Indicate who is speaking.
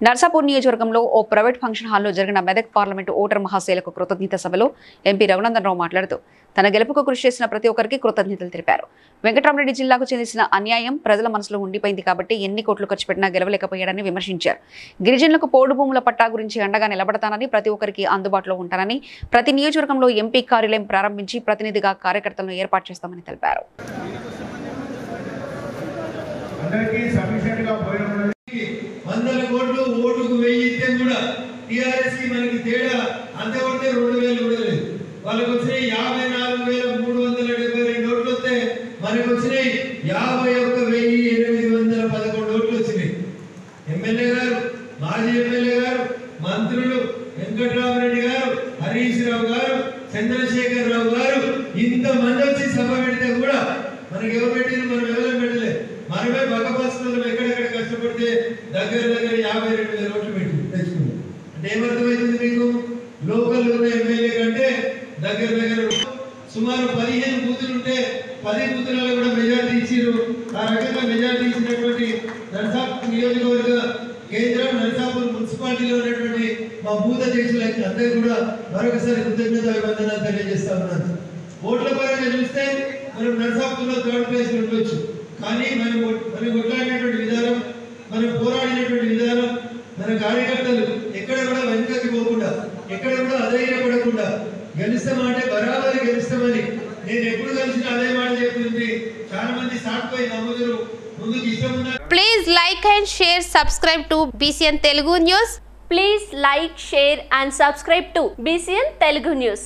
Speaker 1: నర్సాపూర్ నియోజకవర్గంలో ఓ private function హాల్లో జరిగిన మెదక్ పార్లమెంటు ఓటర్ మహాశైలకు కృతజ్ఞత సభలో ఎంపీ రఘునందనరావు మాట్లాడుతూ తన గెలుపుకు కృషి చేసిన ప్రతి ఒక్కరికి కృతజ్ఞతలు తెలిపారు. వెంకటరామరెడ్డి జిల్లాకు చెందిన అన్యాయం ప్రజల మనసులో ఉండిపోయింది కాబట్టి ఎన్ని కోట్లు ఖర్చు పెట్టినా గెలవలేకపోయాడని విమర్శించారు. గిరిజనులకు పోడు భూముల పట్టా గురించి అండగా నిలబడతానని ప్రతి ఒక్కరికి అందుబాటులో ఉంటానని ప్రతి నియోజకవర్గంలో ఎంపీ కార్యాలయం ప్రారంభించి ప్రతినిధిగా కార్యకర్తలను ఏర్పాటు చేస్తామని తెలిపారు
Speaker 2: అందరికీ సఫిషియెంట్గా పోయిన
Speaker 3: వందల కోట్లు ఓటుకు వెయ్యి ఇస్తే కూడా టిఆర్ఎస్కి మనకి తేడా అంత కొడితే రెండు వేలు కూడా లేదు. వాళ్ళకి వచ్చినాయి యాభై నాలుగు వేల మూడు వందల డెబ్బై రెండు ఓట్లు వస్తే మనకు వచ్చినాయి యాభై ఒక్క వెయ్యి ఎనిమిది వందల పదకొండు ఓట్లు వచ్చినాయి. ఎమ్మెల్యే గారు మాజీ ఎమ్మెల్యే గారు మంత్రులు వెంకటరామరెడ్డి గారు హరీష్ రావు గారు చంద్రశేఖర్ రావు గారు ఇంత మంది వచ్చి సభ పెడితే కూడా మనకి ఎవరు పెట్టింది మనం ఎవరు పెట్టలేదు మనమే బకపస్తులు ఎక్కడెక్కడ కష్టపడితే దగ్గర దగ్గర యాభై రెండు వేల ఓట్లు పెట్టి తెచ్చుకున్నాం. అంటే ఏమర్థమైంది మీకు? లోకల్ ఉన్న ఎమ్మెల్యే కంటే దగ్గర దగ్గర సుమారు పదిహేను బూతులు ఉంటే పది బూతులలో కూడా మెజార్టీ ఇచ్చారు ఆ రకంగా మెజార్టీ ఇచ్చినటువంటి నర్సాపూర్ నియోజకవర్గ కేంద్రం నర్సాపూర్ మున్సిపాలిటీలో ఉన్నటువంటి మా భూత అధ్యక్షులకి అందరూ కూడా మరొకసారి కృతజ్ఞత అభివందనాలు తెలియజేస్తా ఉన్నాను. ఓట్ల పరంగా చూస్తే మనం నర్సాపూర్లో థర్డ్ ప్లేస్ ఉండొచ్చు. కానీ మనం మనం కొట్లాడినటువంటి విధానం మనం పోరాడినటువంటి విధానం మన కార్యకర్తలు ఎక్కడ కూడా వెనుకకి పోకుండా ఎక్కడ కూడా అధైర్యపడకుండా గెలుస్తామంటే బరాబరి గెలుస్తామని నేను ఎప్పుడు కలిసినా అదే మాట చెప్తుంది చాలా మంది సాటిపోయి నమ్ముదురు ముందుకు ఇష్టం ఉన్న
Speaker 4: Please like and share, subscribe to BCN Telugu News.
Speaker 5: Please like, share and subscribe to BCN Telugu News.